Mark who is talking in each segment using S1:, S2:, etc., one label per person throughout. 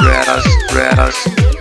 S1: Rattus, Rattus.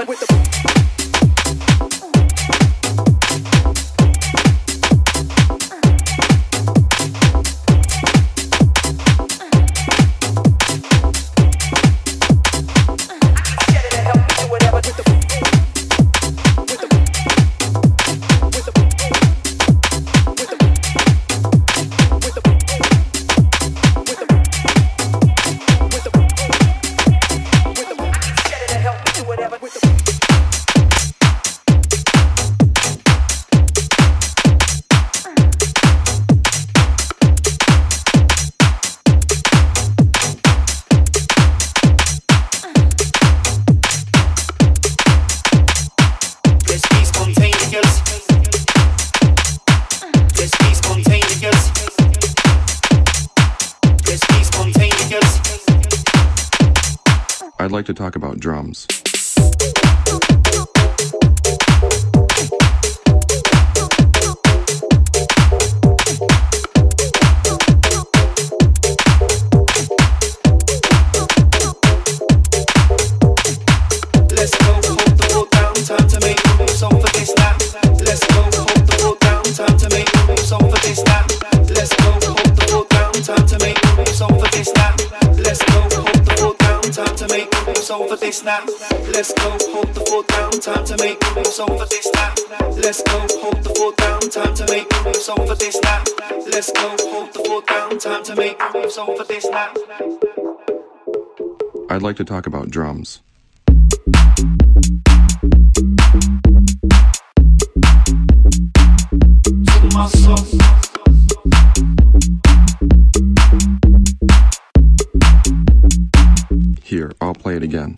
S1: but with the
S2: like to talk about drums.
S3: this now. Let's go, hold the fort down, time to make moves over this now. Let's go, hold the fort down, time to make moves over this now. Let's go, hold the fort down, time to make moves over this now.
S2: I'd like to talk about drums. Here, I'll play it again.